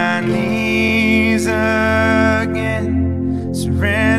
my knees again. Surrender.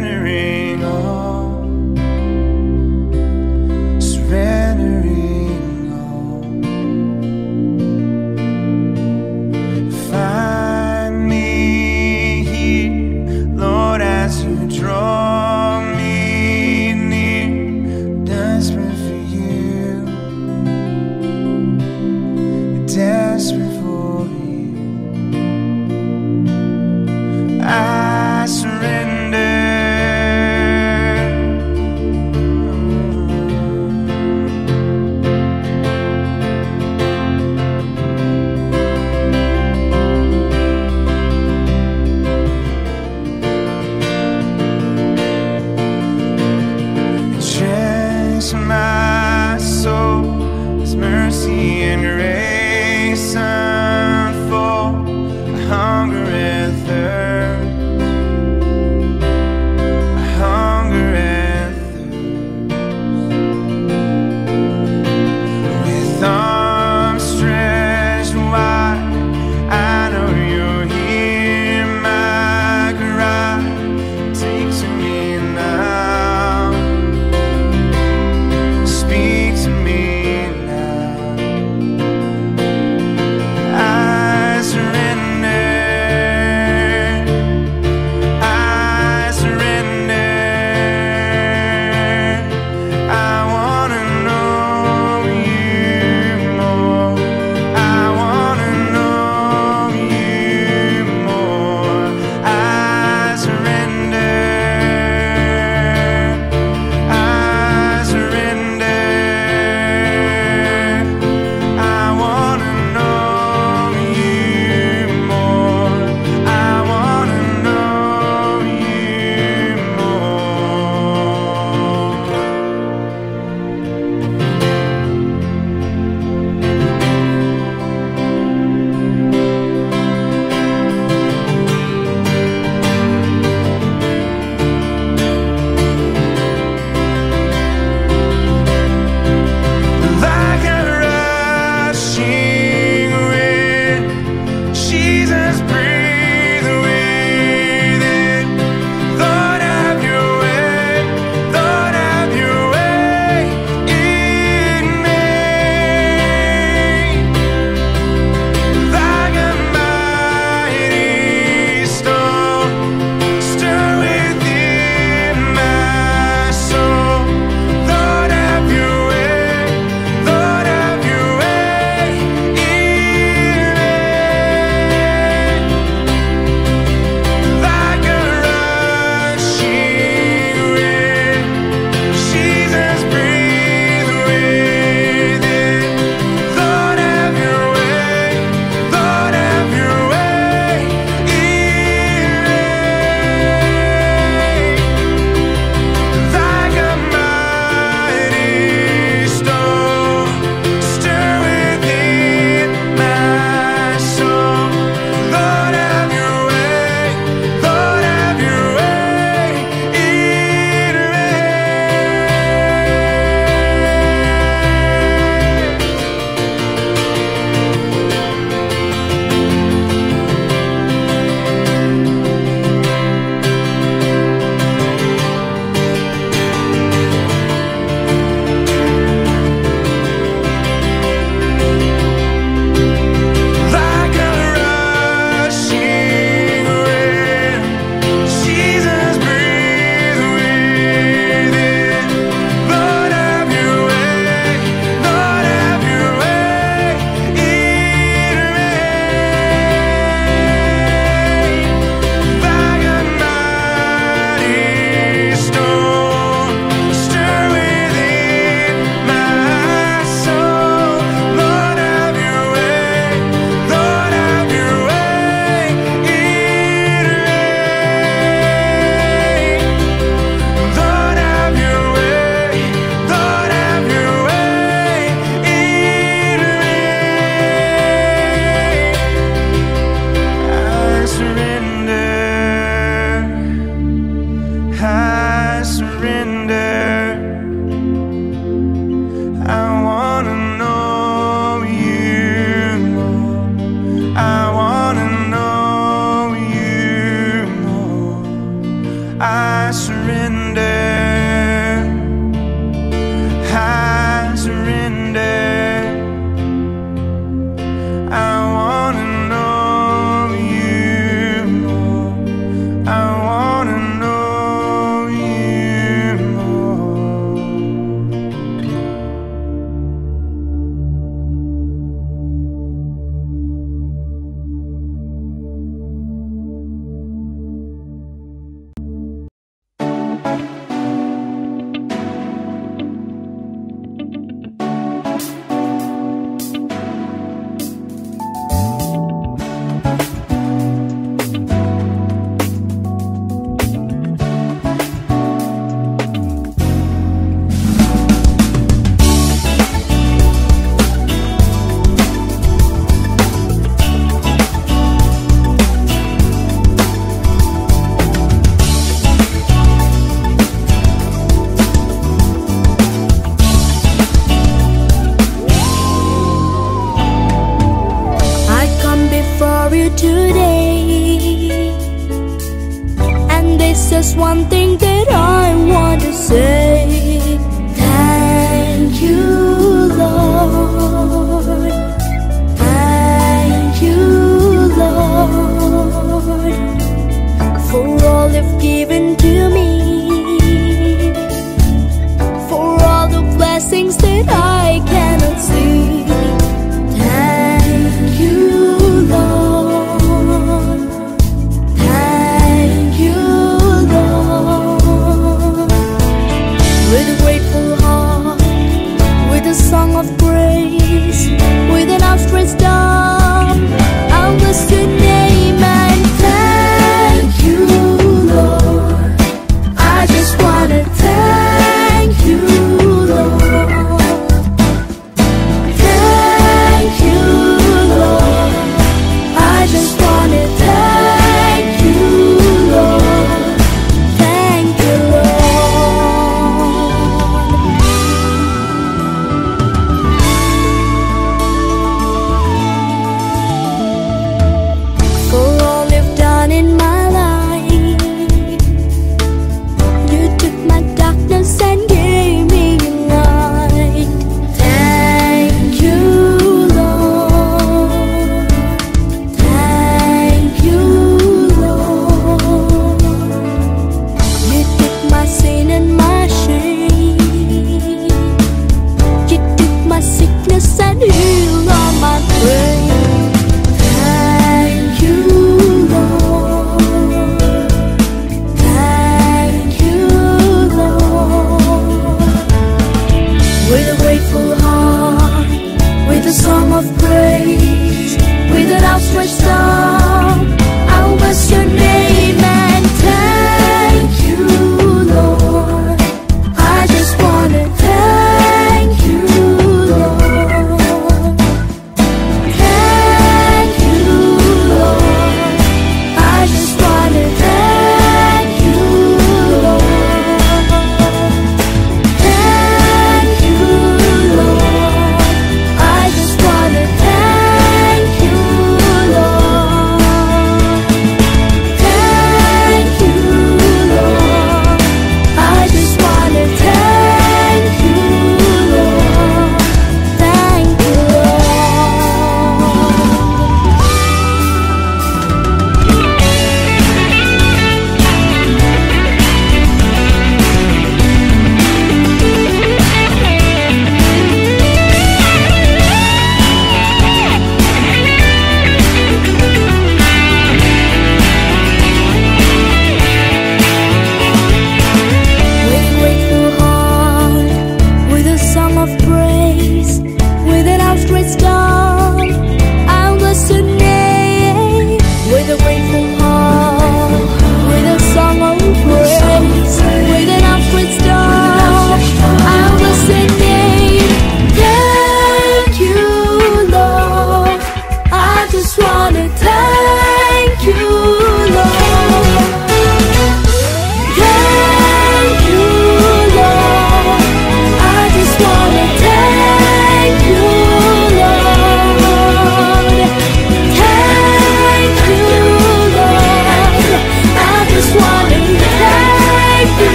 surrender.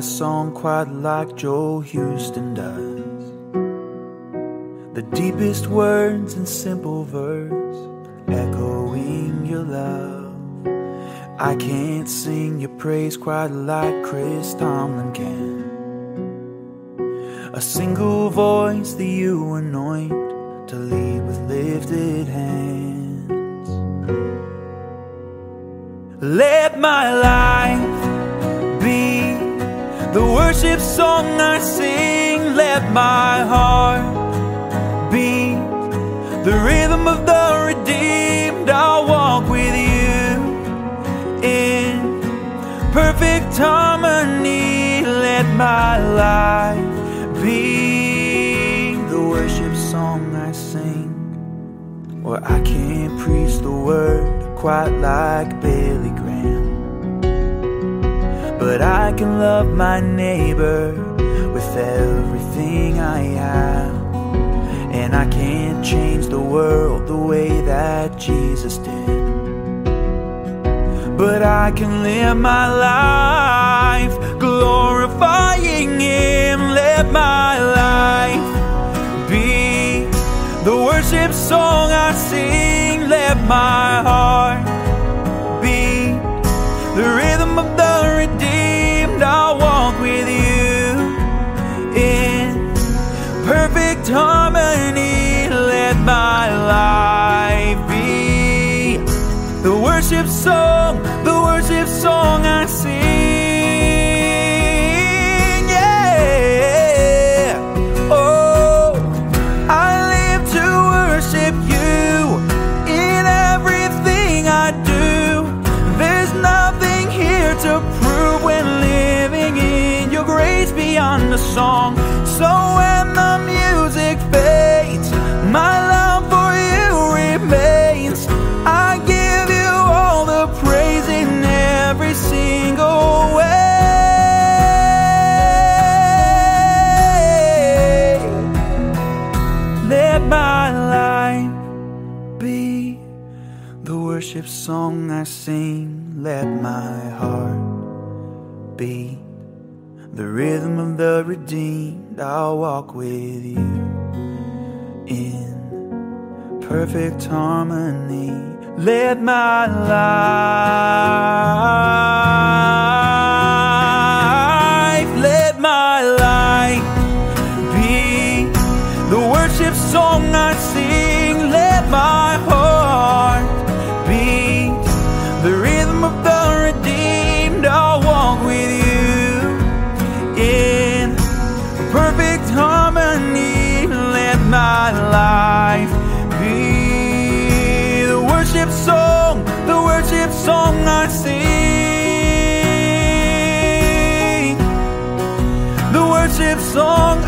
a song quite like Joel Houston does. The deepest words in simple verse, echoing your love. I can't sing your praise quite like Chris Tomlin can love my neighbor with everything I have. And I can't change the world the way that Jesus did. But I can live my life glorifying Him. Let my life be the worship song I sing. Let my heart life be. The worship song, the worship song I. walk with you in perfect harmony. Let my life, let my life be the worship song I my life. Be the worship song, the worship song I sing, the worship song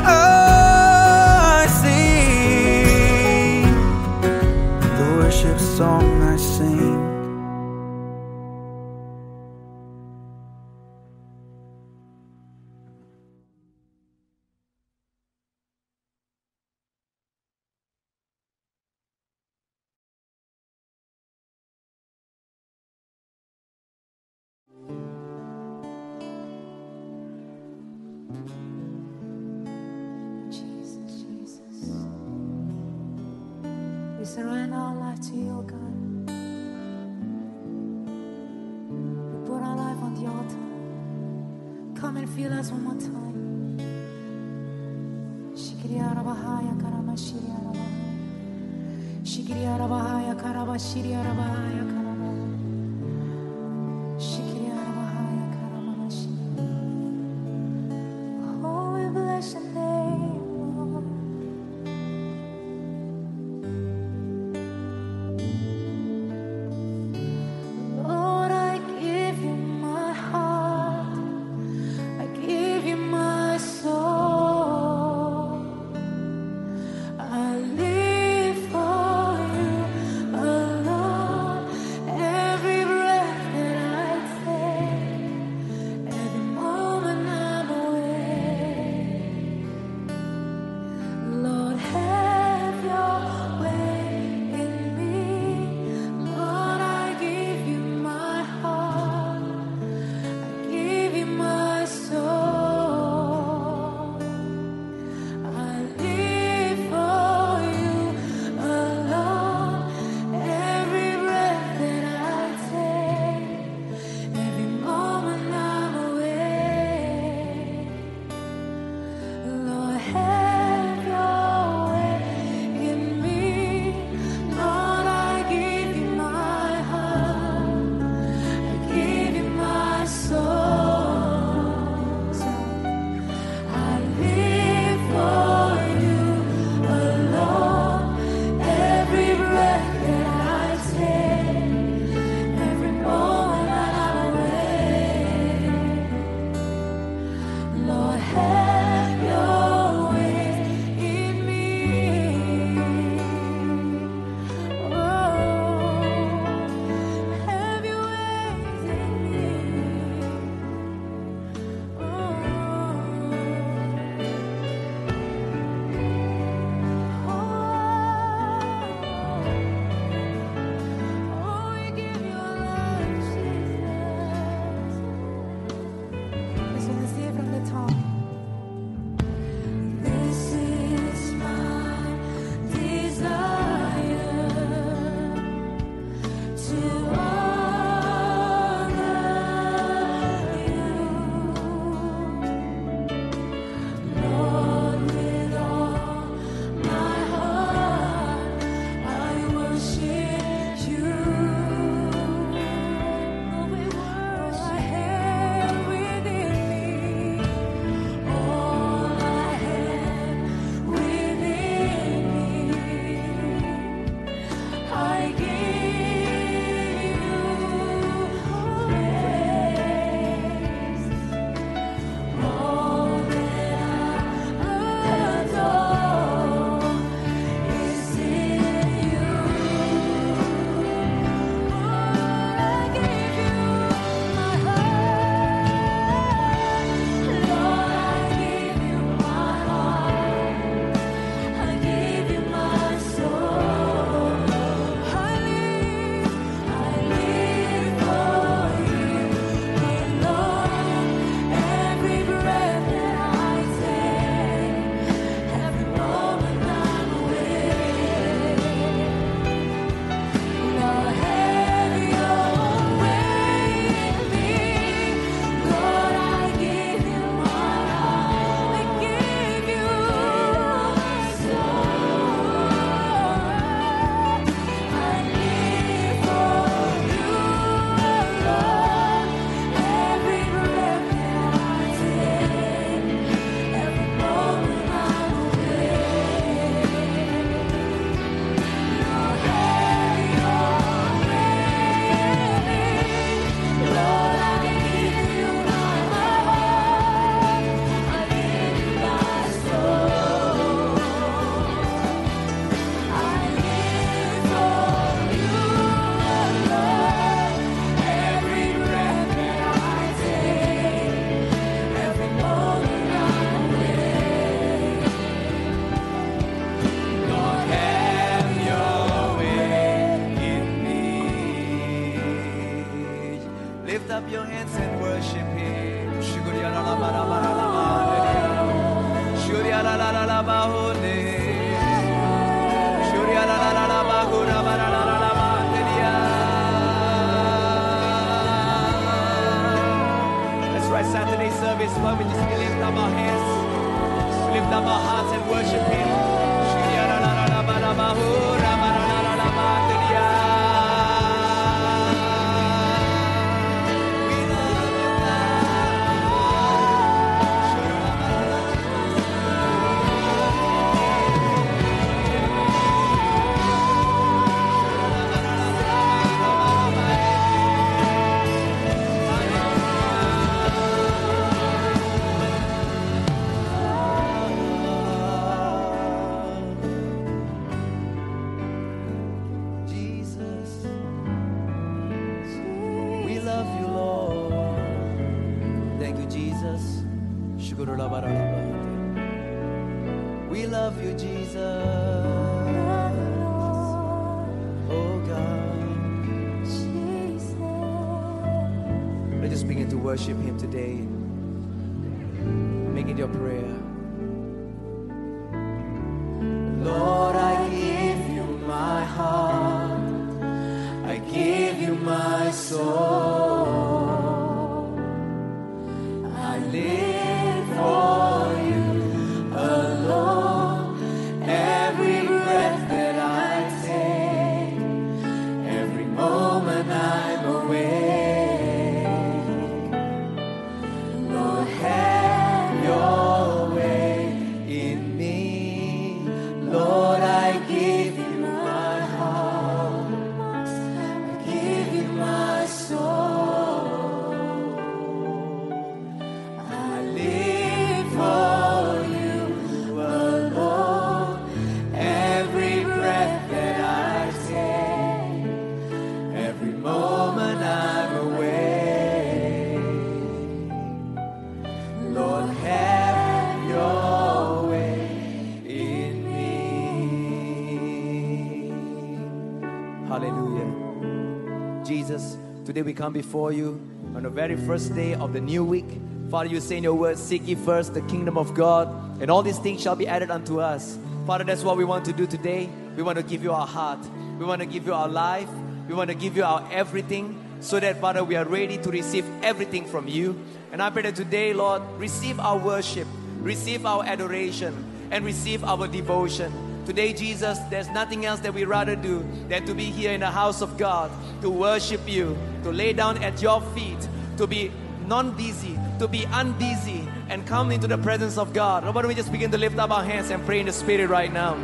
today we come before you on the very first day of the new week. Father, you say in your word, Seek ye first the kingdom of God, and all these things shall be added unto us. Father, that's what we want to do today. We want to give you our heart, we want to give you our life, we want to give you our everything, so that, Father, we are ready to receive everything from you. And I pray that today, Lord, receive our worship, receive our adoration, and receive our devotion. Today, Jesus, there's nothing else that we'd rather do than to be here in the house of God, to worship you, to lay down at your feet, to be non dizzy, to be unbusy, and come into the presence of God. Oh, why don't we just begin to lift up our hands and pray in the Spirit right now?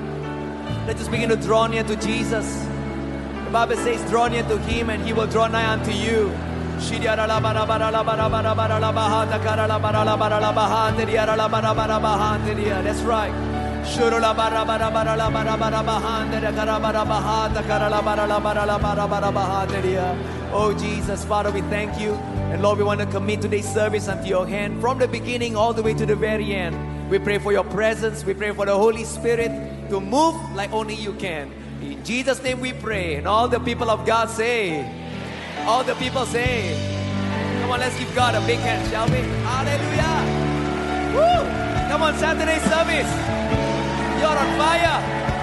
Let's just begin to draw near to Jesus. The Bible says, draw near to Him and He will draw nigh unto you. That's right. Oh Jesus, Father, we thank you. And Lord, we want to commit today's service unto your hand from the beginning all the way to the very end. We pray for your presence. We pray for the Holy Spirit to move like only you can. In Jesus' name we pray. And all the people of God say, all the people say, come on, let's give God a big hand, shall we? Hallelujah. Woo! Come on, Saturday service. You're on fire.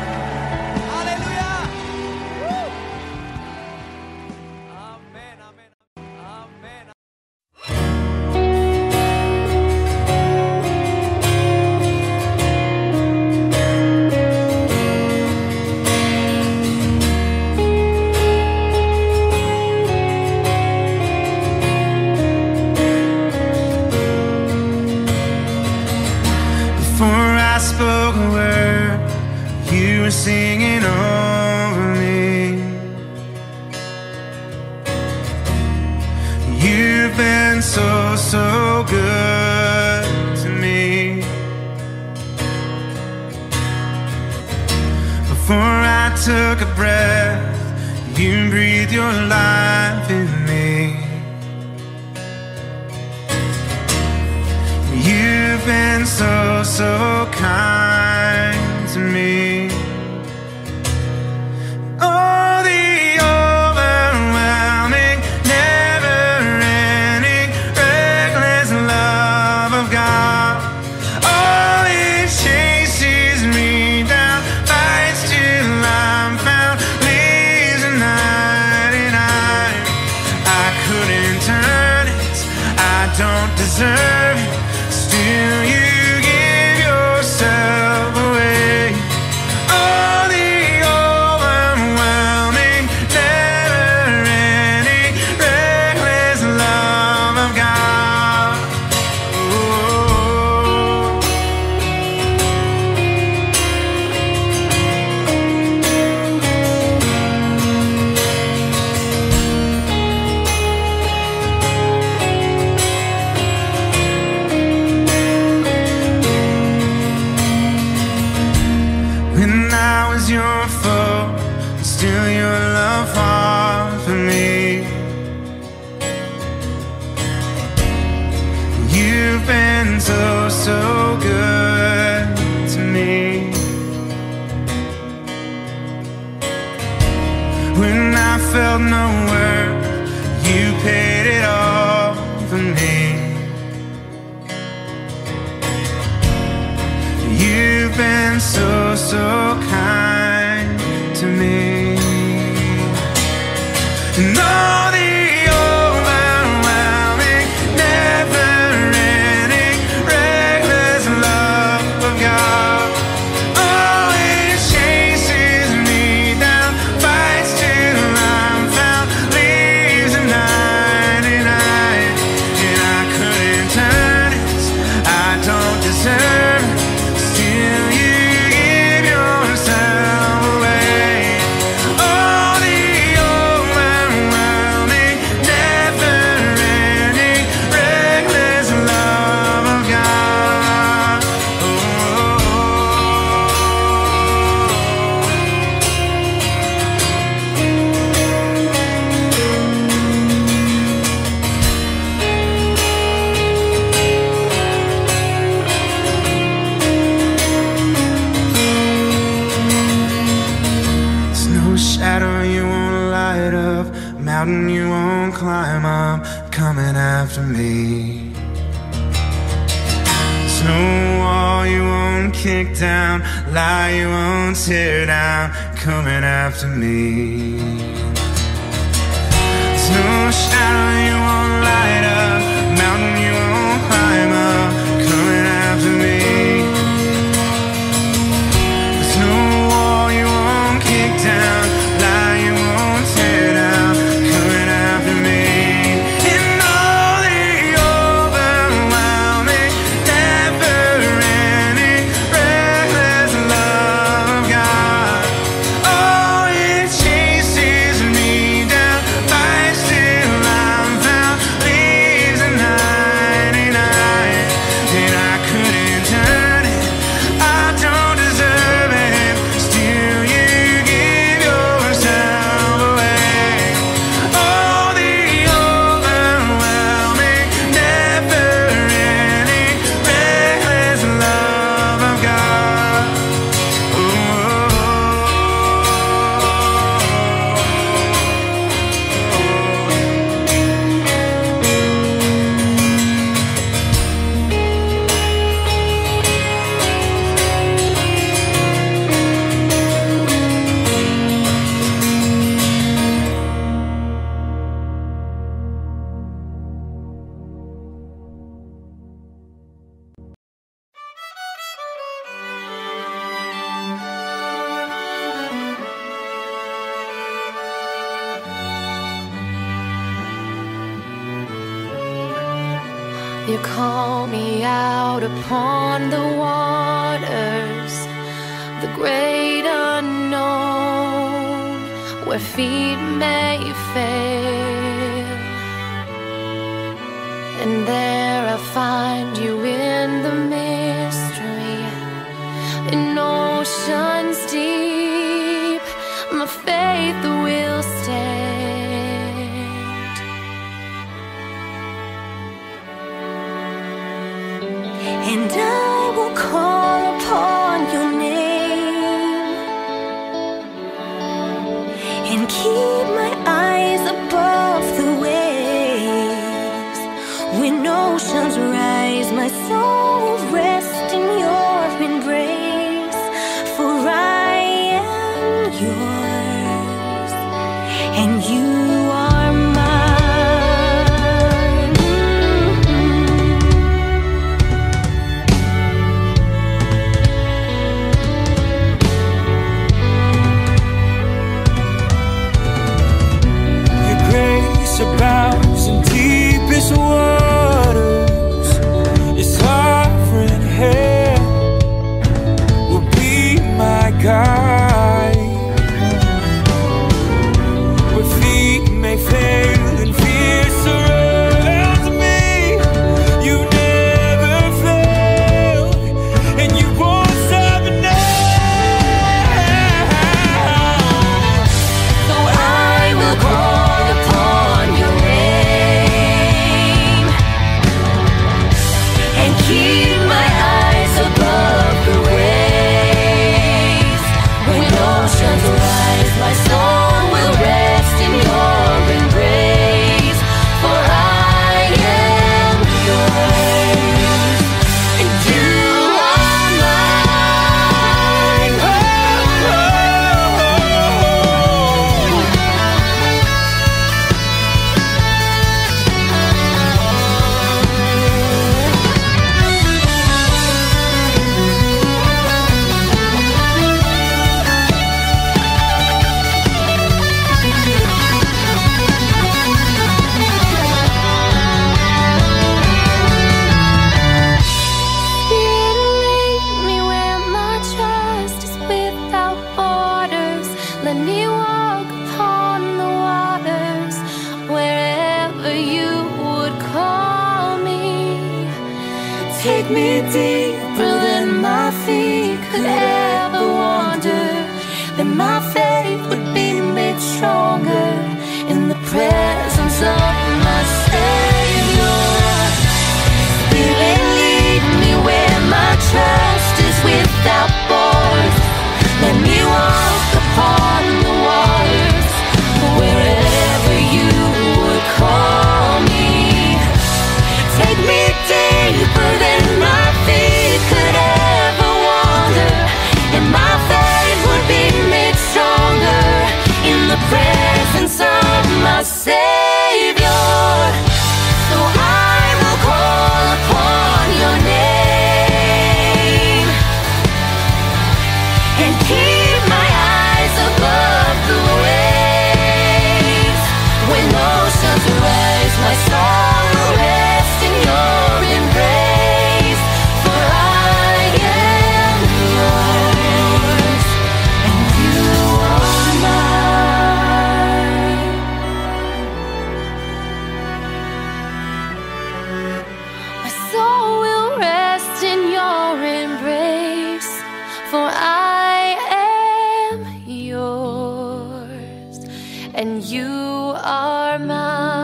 And you are mine.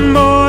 You're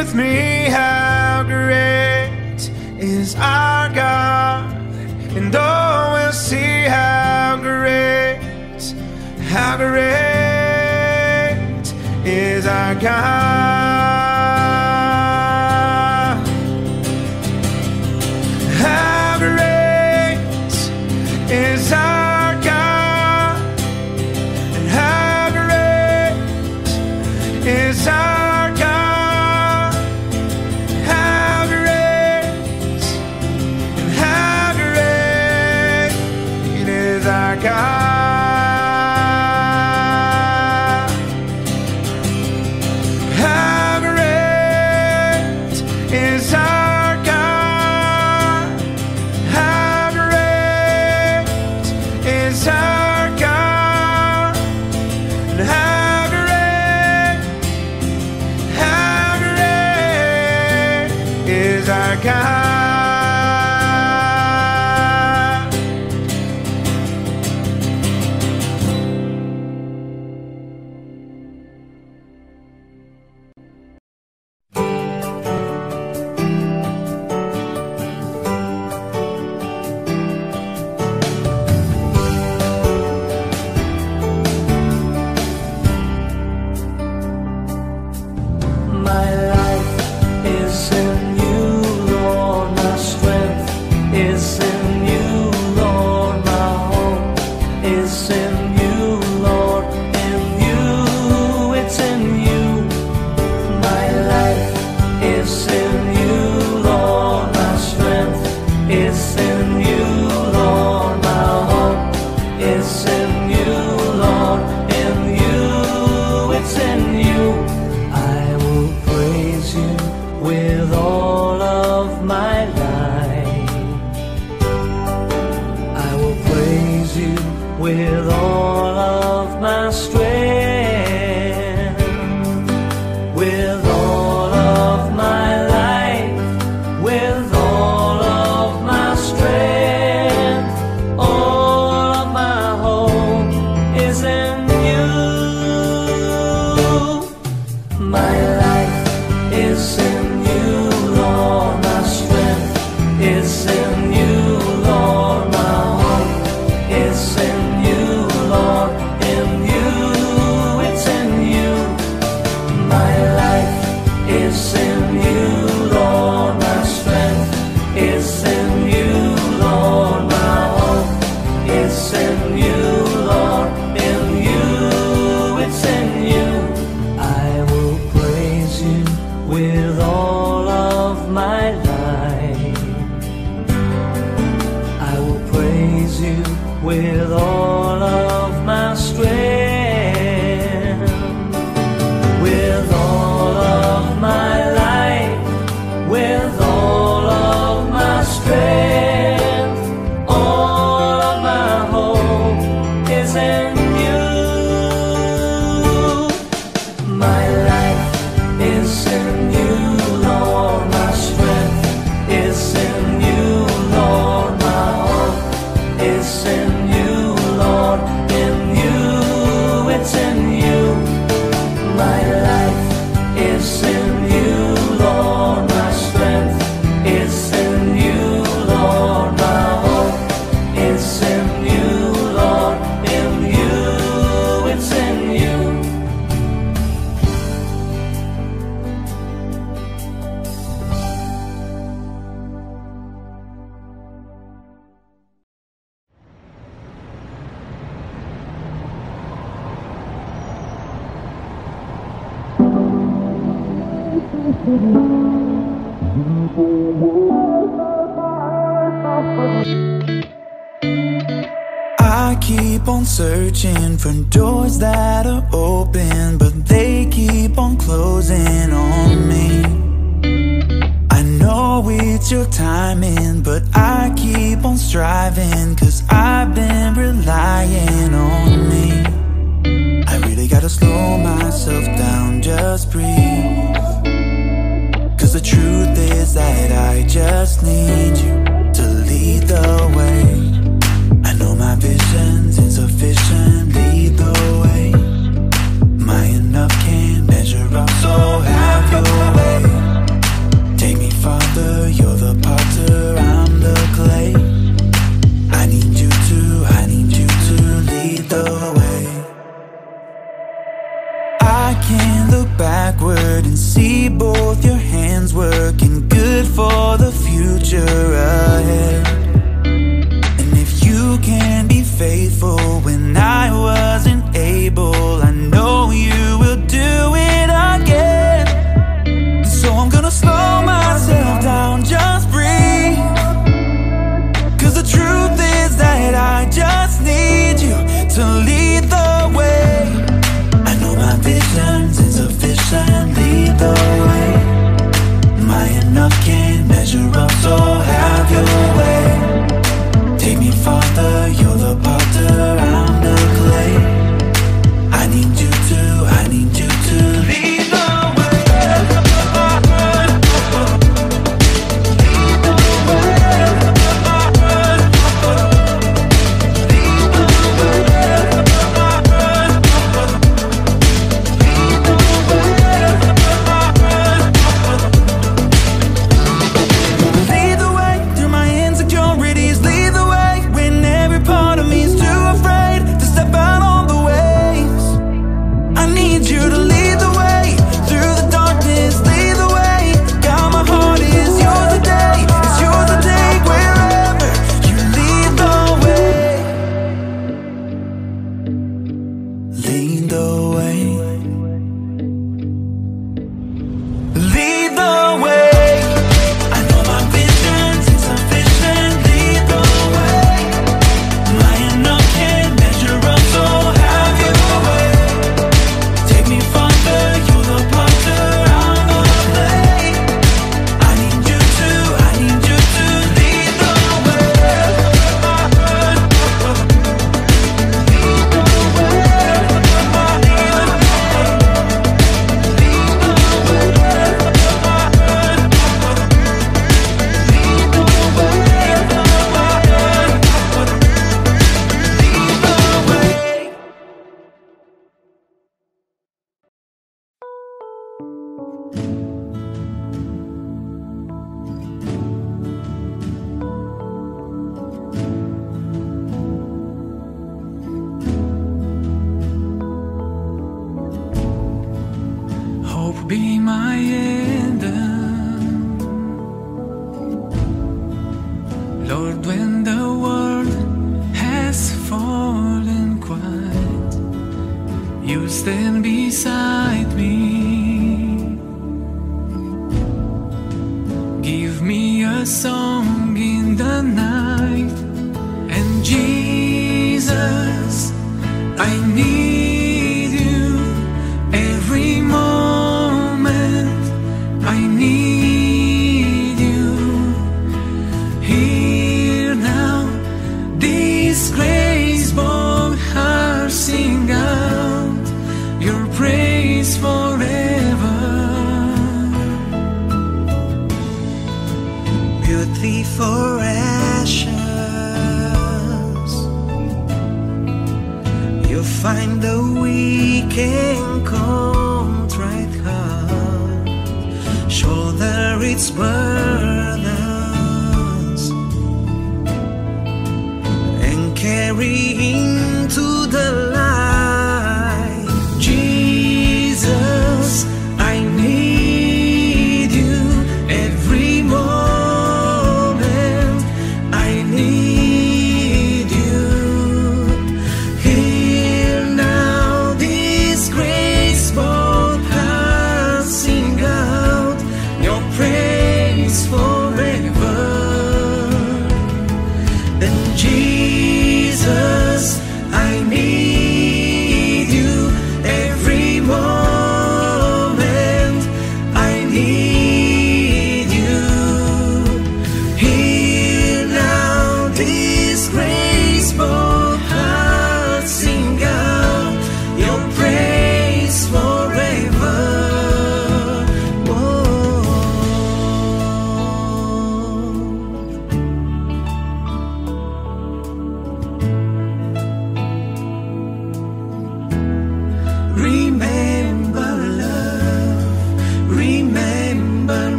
with me how great is our God, and oh, we'll see how great, how great is our God.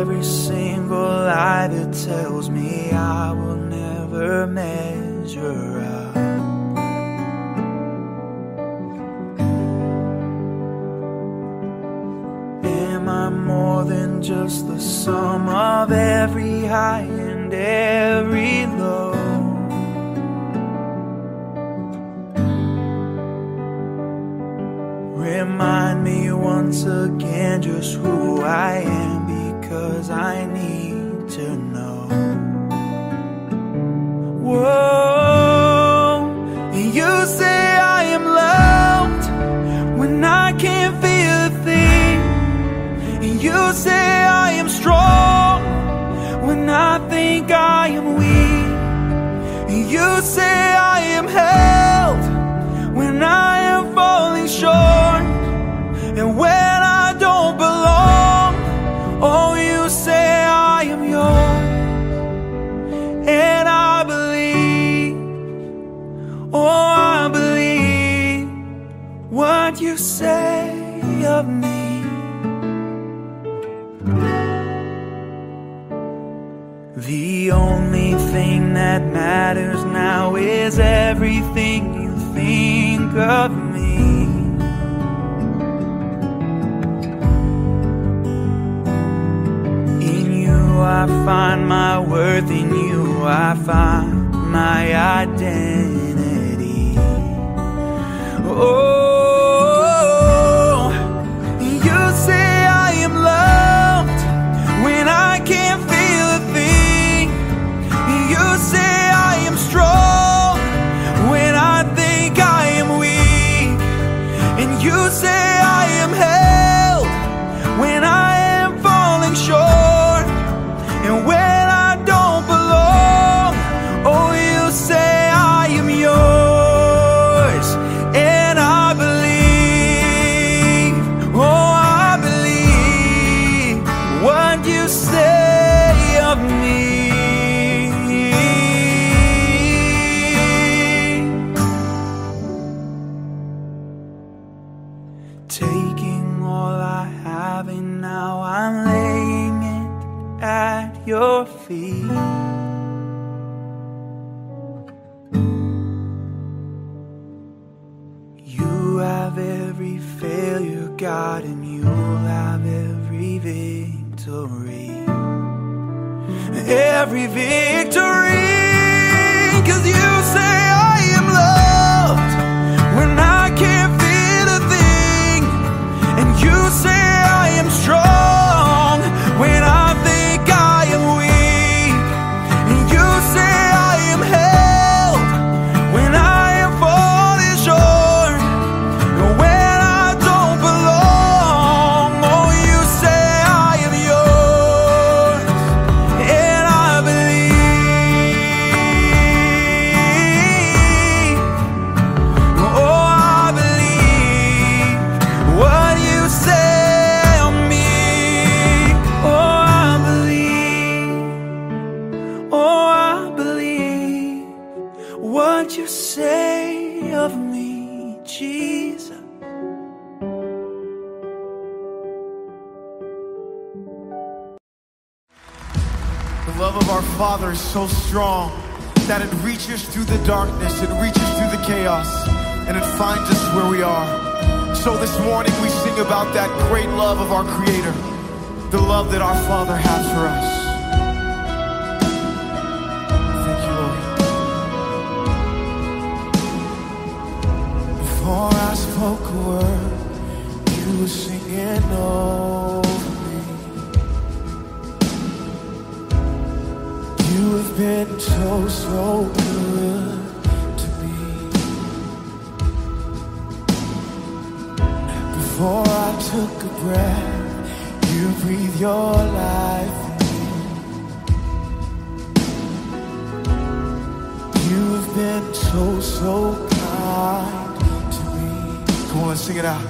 every single lie that tells me I will never measure up. Am I more than just the sum of every high and every low? Remind me once again just who I am. Cause I need to know. Whoa. that matters now is everything you think of me. In you, I find my worth, in you, I find my identity. Oh. every strong that it reaches through the darkness, it reaches through the chaos, and it finds us where we are. So this morning we sing about that great love of our Creator, the love that our Father has for us. Before I spoke a word, you were singing, oh. been so, so good to me. Before I took a breath, you breathe your life in. You've been so, so kind to me. Come on, sing it out.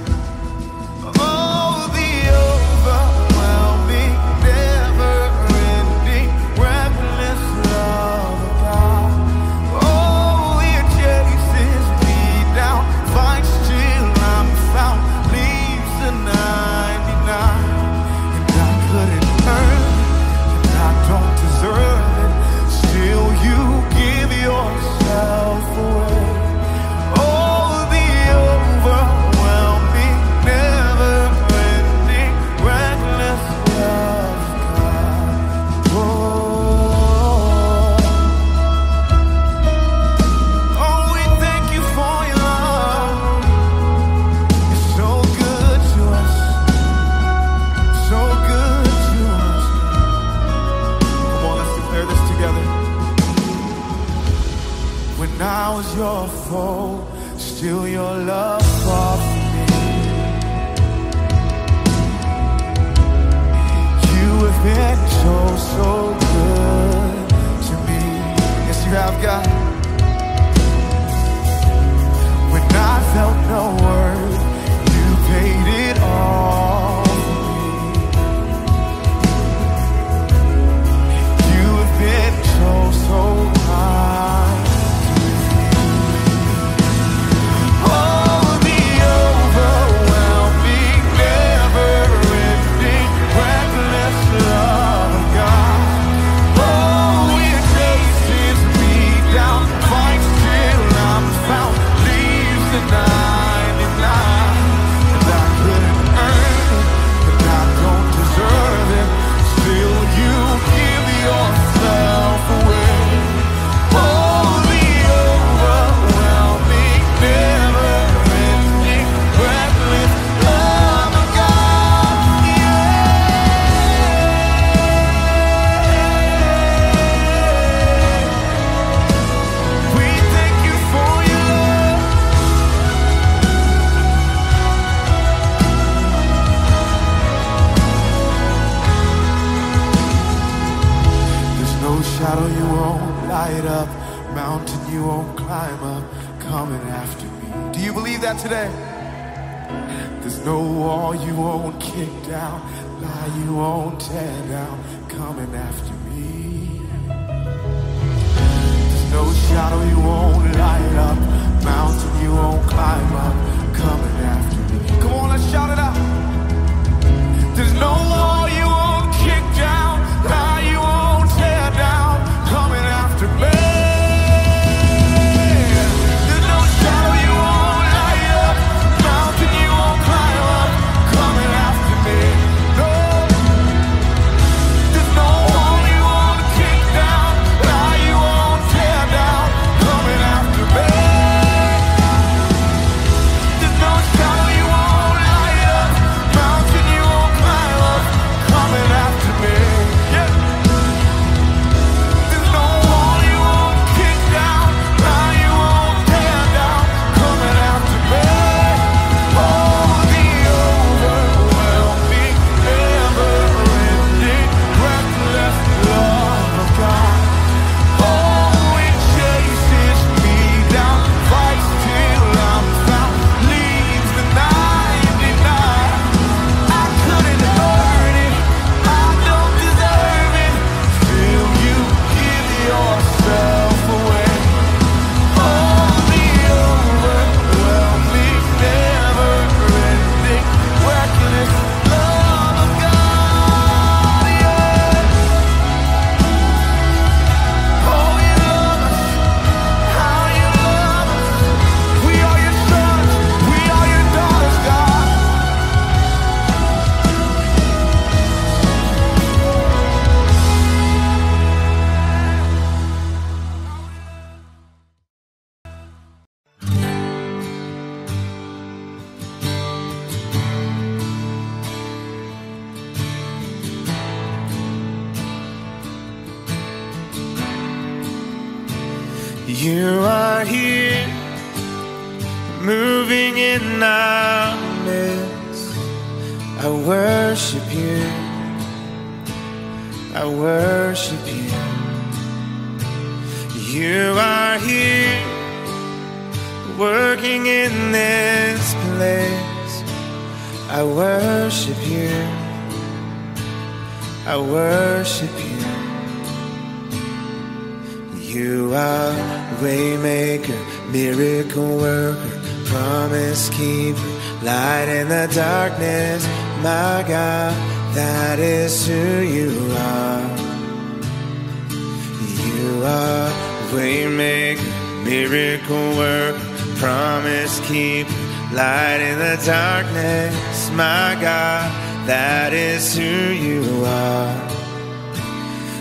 promise keep light in the darkness my god that is who you are.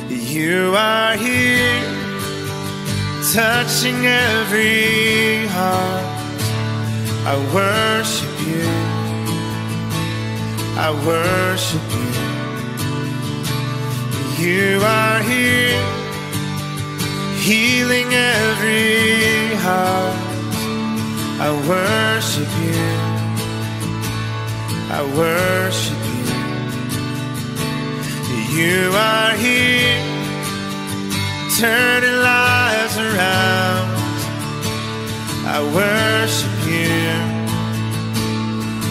You are here touching every heart. I worship you. I worship you. You are here healing every heart. I worship you. I worship you. You are here, turning lives around. I worship you.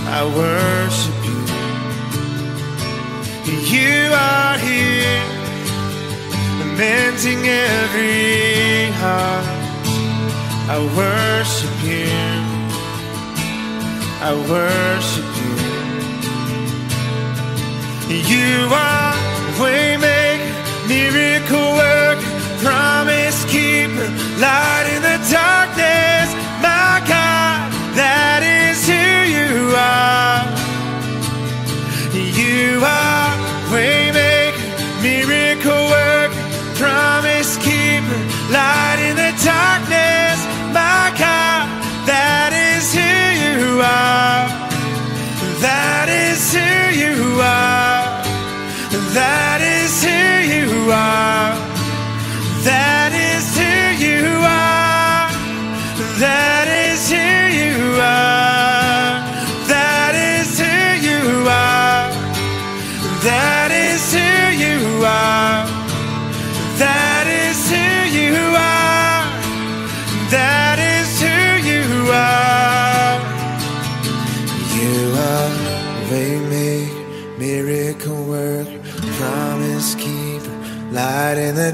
I worship you. You are here, lamenting every heart. I worship You. I worship You. You are waymaker, miracle work, promise keeper, light in the darkness. My God, that is who You are. You are waymaker, miracle work, promise keeper, light in the darkness. That is who you are. That is who you are.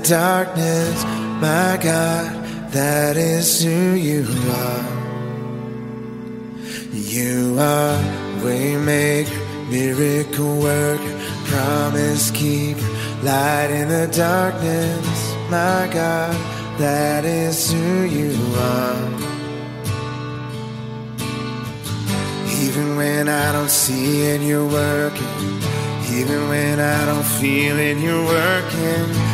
Darkness, my God, that is who you are. You are waymaker, miracle worker, promise keeper, light in the darkness, my God, that is who you are. Even when I don't see it, you're working. Even when I don't feel it, you're working.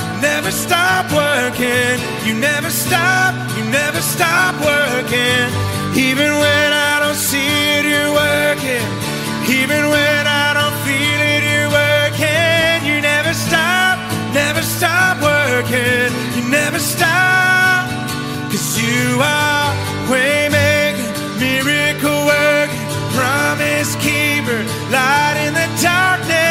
never stop working. You never stop, you never stop working. Even when I don't see it, you're working. Even when I don't feel it, you're working. You never stop, never stop working. You never stop. Cause you are waymaker, miracle working, promise keeper, light in the darkness.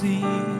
See.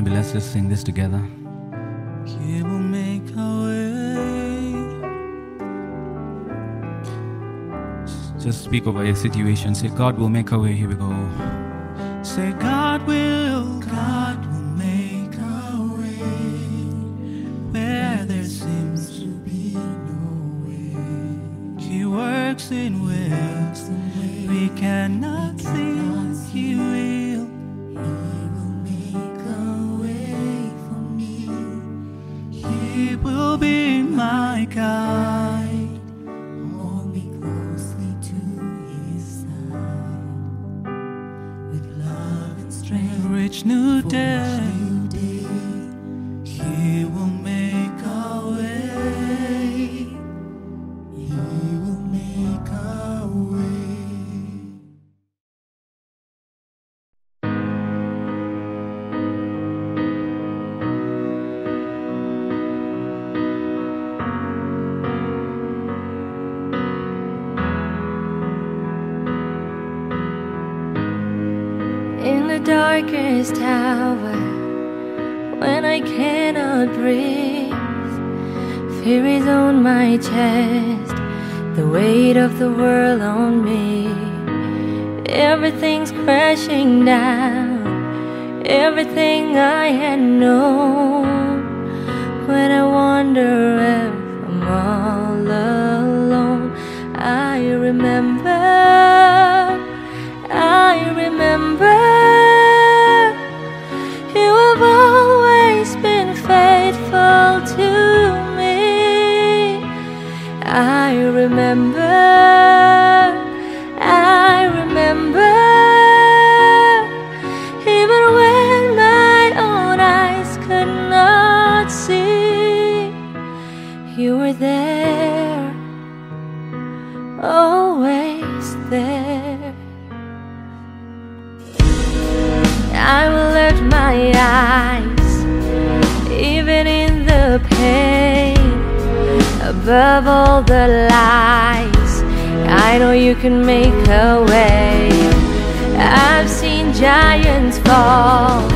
Maybe let's just sing this together. He will make a way. Just speak over your situation. Say, God will make a way. Here we go. Say, God will, God will make a way where there seems to be no way. He works in ways we cannot see. He will. Be my guide. The world I remember, above all the lies. I know you can make a way. I've seen giants fall,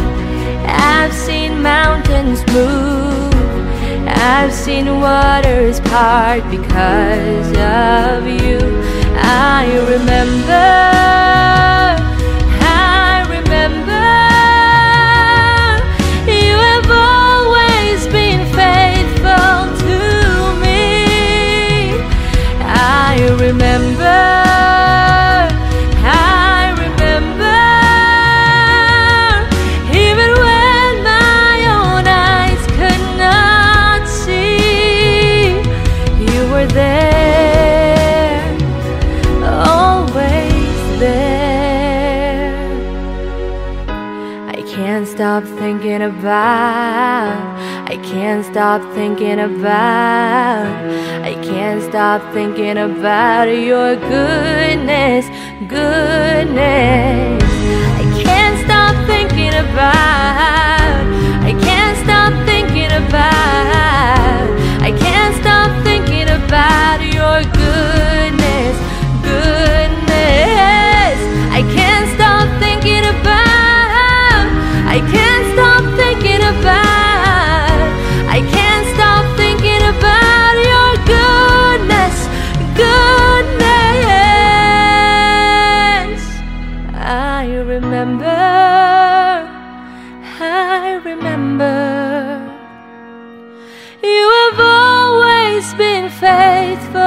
I've seen mountains move, I've seen waters part because of you. I remember. There. Always there I can't stop thinking about, I can't stop thinking about, can't stop thinking about your goodness, goodness. I can't stop thinking about, I can't stop thinking about, I can't stop thinking about your goodness, goodness. I can't stop thinking about, I can't stop thinking about, remember, I remember. You have always been faithful.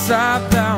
WhatsApp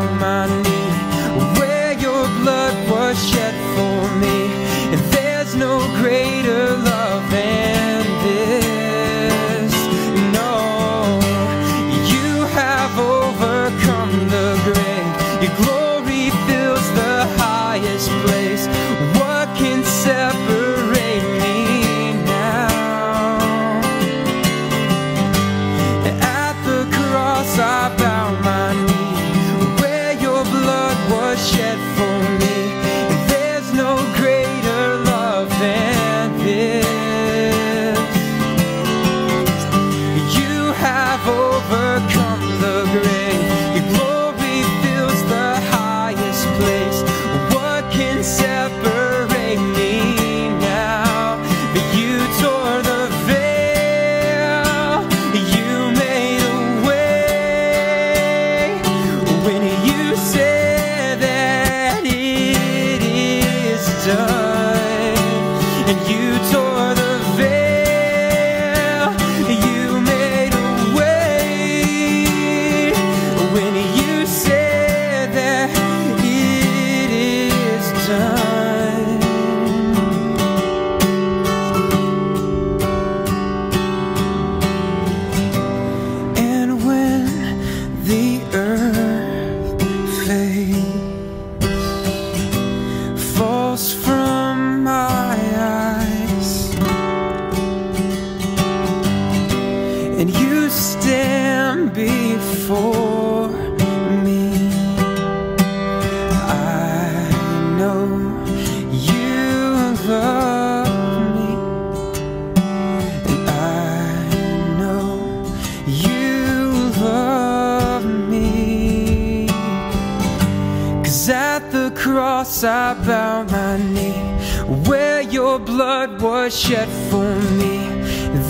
shed for me.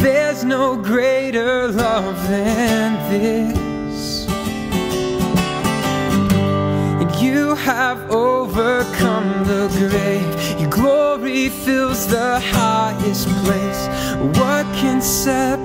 There's no greater love than this. And you have overcome the grave. Your glory fills the highest place. What can separate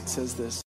8. It says this.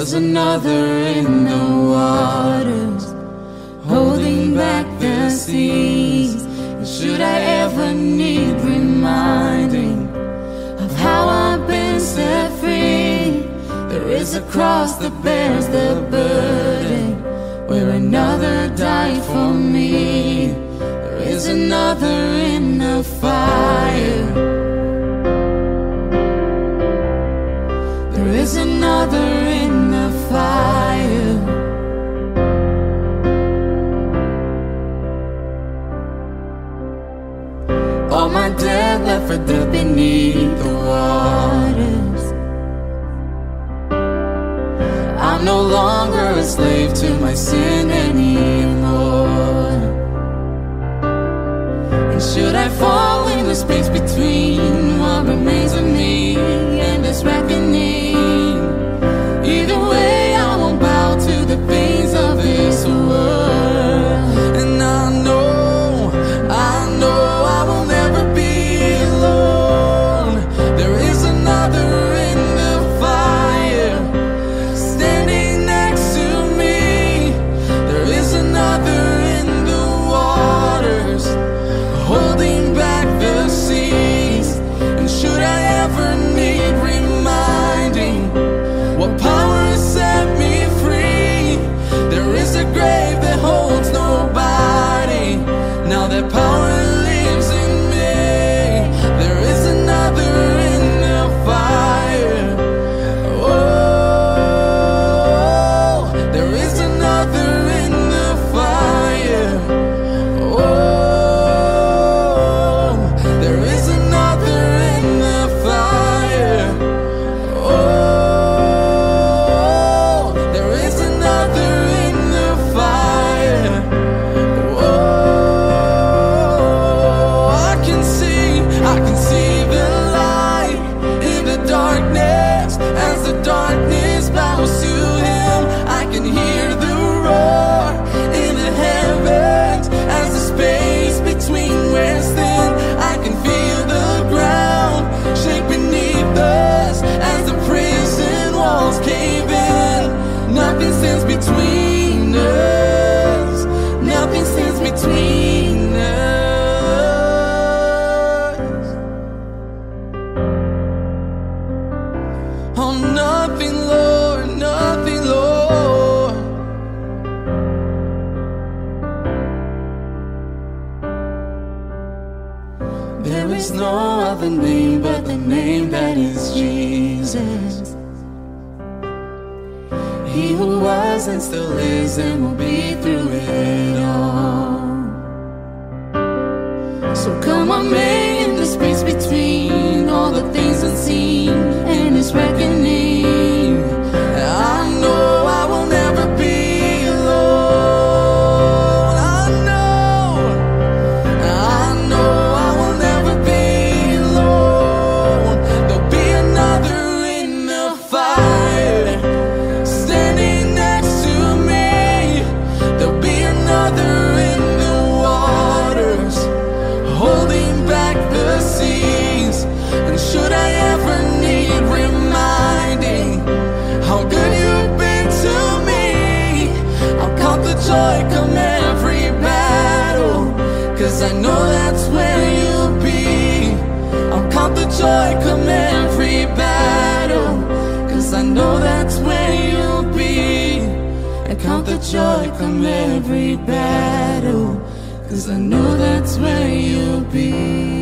was another in the waters, holding back the seas. And should I ever need reminding of how I've been set free, there is a cross that bears the burden, where another died for me. There is another in the fire. dead, left for dead beneath the waters. I'm no longer a slave to my sin anymore. And should I fall in the space between what remains of me? joy come every battle, cause I know that's where you'll be.